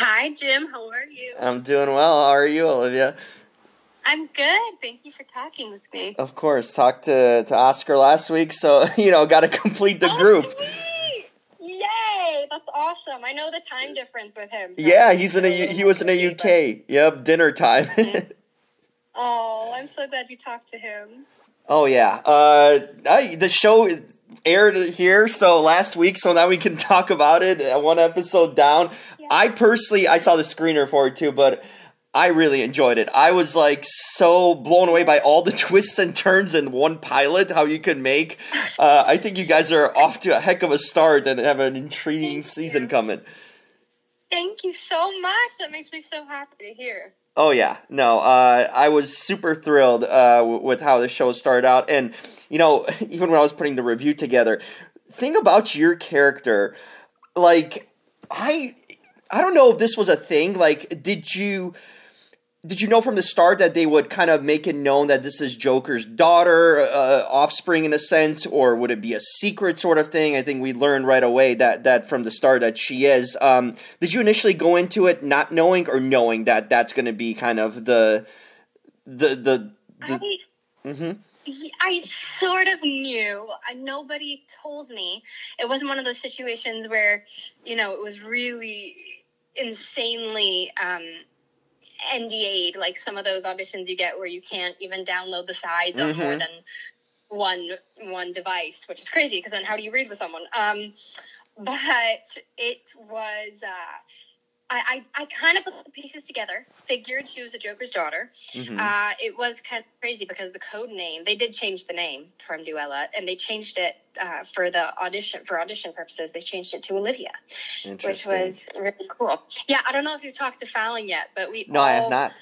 Hi, Jim. How are you? I'm doing well. How are you, Olivia? I'm good. Thank you for talking with me. Of course. Talked to, to Oscar last week, so, you know, got to complete the oh, group. Sweet. Yay! That's awesome. I know the time difference with him. So yeah, he's in a he was in a UK. But... Yep, dinner time. oh, I'm so glad you talked to him. Oh yeah. Uh, I, the show aired here so last week, so now we can talk about it. Uh, one episode down. I personally I saw the screener for it too, but I really enjoyed it. I was like so blown away by all the twists and turns in one pilot. How you could make. Uh, I think you guys are off to a heck of a start and have an intriguing Thank season you. coming. Thank you so much. That makes me so happy to hear. Oh yeah, no, uh, I was super thrilled uh, with how the show started out, and you know, even when I was putting the review together, thing about your character, like I, I don't know if this was a thing. Like, did you? did you know from the start that they would kind of make it known that this is Joker's daughter, uh, offspring in a sense, or would it be a secret sort of thing? I think we learned right away that that from the start that she is. Um, did you initially go into it not knowing or knowing that that's going to be kind of the the the? the I, mm-hmm. I sort of knew. Nobody told me. It wasn't one of those situations where you know it was really insanely. Um, NDA'd, like some of those auditions you get where you can't even download the sides mm-hmm. on more than one one device, which is crazy because then how do you read with someone? Um, but it was. Uh, I, I, I kind of put the pieces together, figured she was the Joker's daughter. Mm-hmm. Uh, it was kind of crazy because the code name, they did change the name from Duela, and they changed it uh, for the audition, for audition purposes, they changed it to Olivia, which was really cool. Yeah, I don't know if you've talked to Fallon yet, but we No, all, I have not.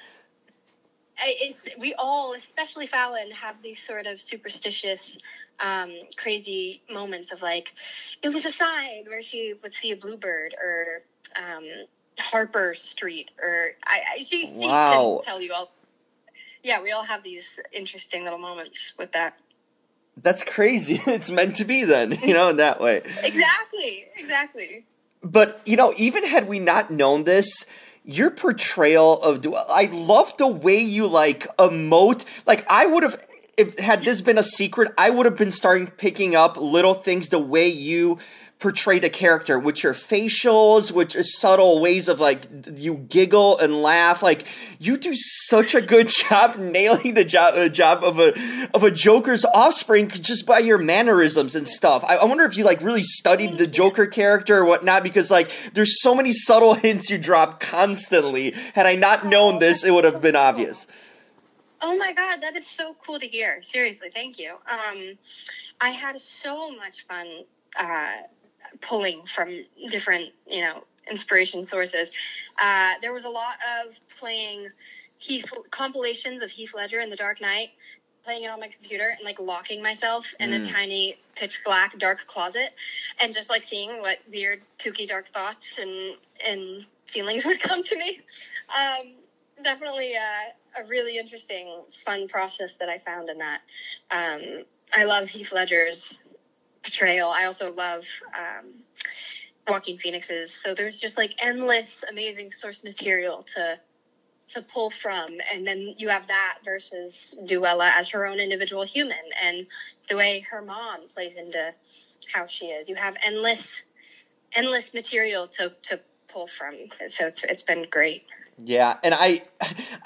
It's, we all, especially Fallon, have these sort of superstitious, um, crazy moments of like, it was a sign where she would see a bluebird or, um, Harper Street, or I, I she, she wow. can tell you all. Yeah, we all have these interesting little moments with that. That's crazy. It's meant to be then, you know, in that way. exactly, exactly. But you know, even had we not known this, your portrayal of I love the way you like emote. Like I would have if had this been a secret, I would have been starting picking up little things the way you portray the character with your facials, which is subtle ways of like you giggle and laugh. Like you do such a good job nailing the job uh, job of a of a Joker's offspring just by your mannerisms and stuff. I, I wonder if you like really studied the Joker character or whatnot because like there's so many subtle hints you drop constantly. Had I not known this, it would have been obvious. Oh my god, that is so cool to hear. Seriously, thank you. Um, I had so much fun uh, pulling from different, you know, inspiration sources. Uh, there was a lot of playing Heath compilations of Heath Ledger in The Dark Knight, playing it on my computer and like locking myself in mm. a tiny pitch black dark closet and just like seeing what weird kooky dark thoughts and and feelings would come to me. Um, definitely uh, a really interesting, fun process that I found in that. Um, I love Heath Ledger's portrayal. I also love um, Joaquin Phoenix's. So there's just like endless amazing source material to to pull from, and then you have that versus Duela as her own individual human, and the way her mom plays into how she is. You have endless endless material to to pull from. So it's, it's been great. Yeah, and I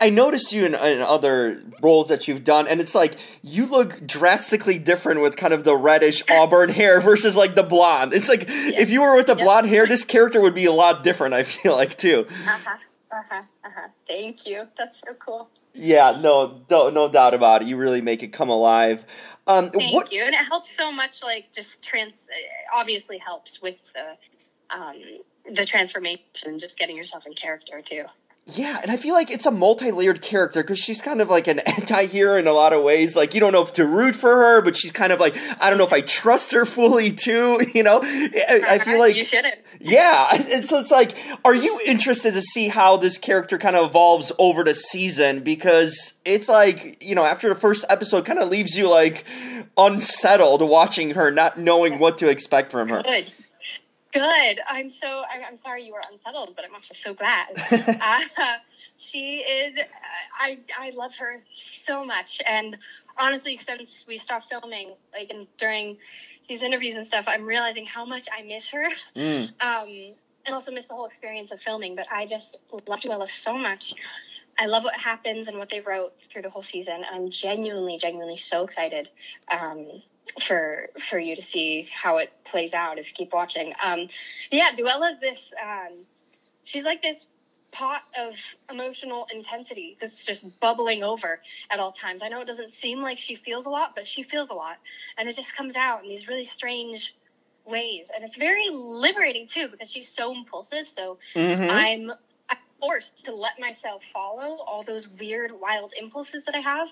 I noticed you in, in, other roles that you've done, and it's like you look drastically different with kind of the reddish auburn hair versus like the blonde. It's like yeah. if you were with the blonde hair, this character would be a lot different. I feel like too. Uh huh. Uh huh. Uh huh. Thank you. That's so cool. Yeah. No. No, no doubt about it. You really make it come alive. Um, Thank what, you, and it helps so much. Like just trans, obviously helps with the um, the transformation, just getting yourself in character too. Yeah, and I feel like it's a multi-layered character because she's kind of like an anti-hero in a lot of ways. Like you don't know if to root for her, but she's kind of like I don't know if I trust her fully too. You know, I, I feel like you shouldn't. Yeah, and so it's like, are you interested to see how this character kind of evolves over the season? Because it's like you know, after the first episode, kind of leaves you like unsettled watching her, not knowing what to expect from her. Good. Good. I'm so. I'm, I'm, sorry you were unsettled, but I'm also so glad. uh, she is. I I love her so much, and honestly, since we stopped filming, like and during these interviews and stuff, I'm realizing how much I miss her. Mm. Um, and also miss the whole experience of filming. But I just love Duela so much. I love what happens and what they wrote through the whole season. I'm genuinely, genuinely so excited um, for for you to see how it plays out if you keep watching. Um, yeah, Duela's this. Um, she's like this pot of emotional intensity that's just bubbling over at all times. I know it doesn't seem like she feels a lot, but she feels a lot, and it just comes out in these really strange ways, and it's very liberating too because she's so impulsive. So mm-hmm. I'm forced to let myself follow all those weird, wild impulses that I have.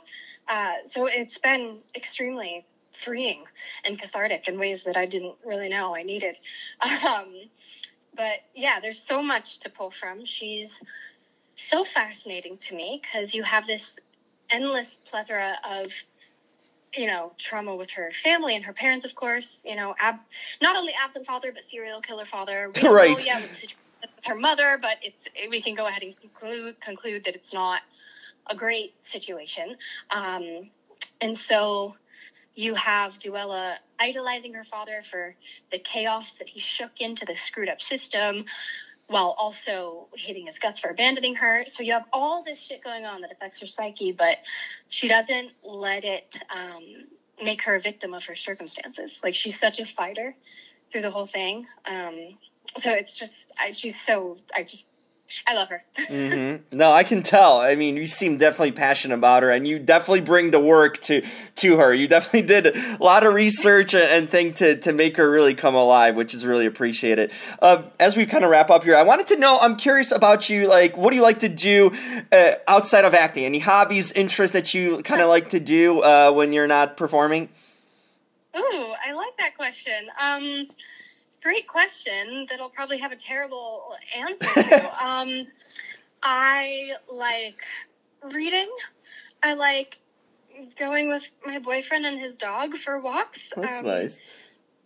Uh, so it's been extremely freeing and cathartic in ways that I didn't really know I needed. Um, but yeah, there's so much to pull from. She's so fascinating to me because you have this endless plethora of you know trauma with her family and her parents of course you know ab- not only absent father but serial killer father we right know, yeah with, with her mother but it's we can go ahead and conclude conclude that it's not a great situation um, and so you have Duela idolizing her father for the chaos that he shook into the screwed up system while also hating his guts for abandoning her. So you have all this shit going on that affects her psyche, but she doesn't let it um, make her a victim of her circumstances. Like she's such a fighter through the whole thing. Um, so it's just, I, she's so, I just I love her. mm-hmm. No, I can tell. I mean, you seem definitely passionate about her, and you definitely bring the work to to her. You definitely did a lot of research and, thing to to make her really come alive, which is really appreciated. Uh, as we kind of wrap up here, I wanted to know. I'm curious about you. Like, what do you like to do uh, outside of acting? Any hobbies, interests that you kind of like to do uh, when you're not performing? Ooh, I like that question. Um, great question that I'll probably have a terrible answer to. um, I like reading. I like going with my boyfriend and his dog for walks. That's um, nice.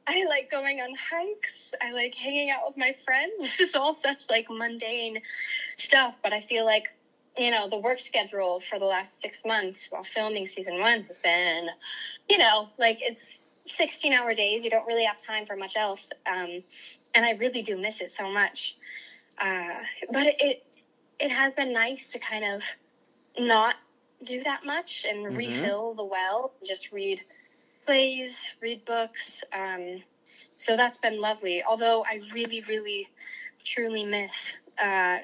I like going on hikes. I like hanging out with my friends. This is all such like mundane stuff, but I feel like you know the work schedule for the last six months while filming season one has been, you know, like it's 16 hour days. You don't really have time for much else. Um, and I really do miss it so much. Uh, but it, it has been nice to kind of not do that much and mm-hmm. refill the well, just read plays, read books. Um, so that's been lovely. Although I really, really, truly miss uh,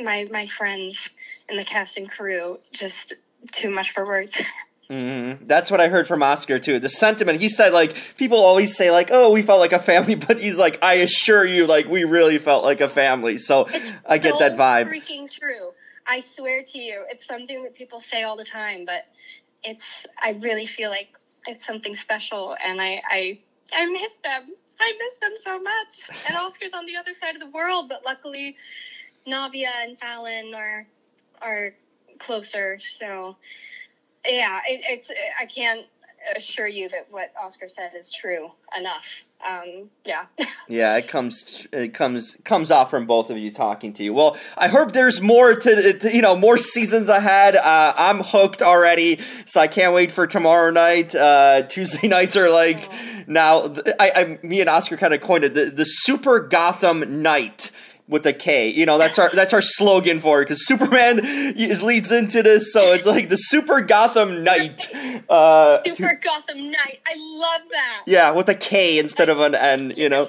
my my friends in the cast and crew. Just too much for words. Mm-hmm. That's what I heard from Oscar too. The sentiment he said, like people always say, like, "Oh, we felt like a family," but he's like, "I assure you, like we really felt like a family." So it's I get so that vibe. Freaking true! I swear to you, it's something that people say all the time, but it's. I really feel like it's something special, and I I I miss them. I miss them so much. And Oscar's on the other side of the world, but luckily, Navia and Fallon are are closer. So yeah, it, it's I can't assure you that what Oscar said is true enough. Um, yeah. yeah, it comes it comes comes off from both of you talking to you. Well, I hope there's more to, to you know more seasons ahead. Uh, I'm hooked already, so I can't wait for tomorrow night. Uh, Tuesday nights are like oh. now. I, I me and Oscar kind of coined it the, the Super Gotham Night with a K. You know, that's our that's our slogan for it because Superman is leads into this, so it's like the Super Gotham Knight. Uh, Super Gotham Knight. I love that. Yeah, with a K instead of an N. You know.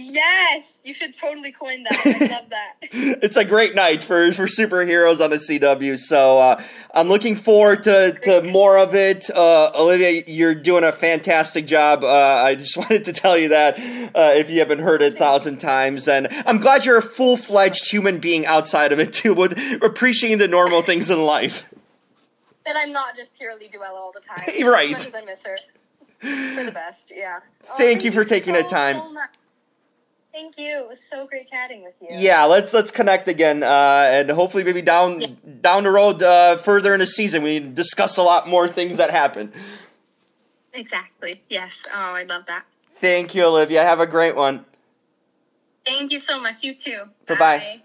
Yes, you should totally coin that. I love that. it's a great night for, for superheroes on the CW. So uh, I'm looking forward to, to more of it. Uh, Olivia, you're doing a fantastic job. Uh, I just wanted to tell you that uh, if you haven't heard it a thousand times. And I'm glad you're a full fledged human being outside of it too, with appreciating the normal things in life. That I'm not just purely Duela all the time. right. As much as I miss her. For the best, yeah. Oh, thank, thank, you for taking so, the time. So Thank you. It was so great chatting with you. Yeah, let's let's connect again, uh, and hopefully maybe down yeah. down the road uh, further in the season we discuss a lot more things that happen. Exactly. Yes. Oh, I love that. Thank you, Olivia. Have a great one. Thank you so much. You too. Bye-bye. Bye.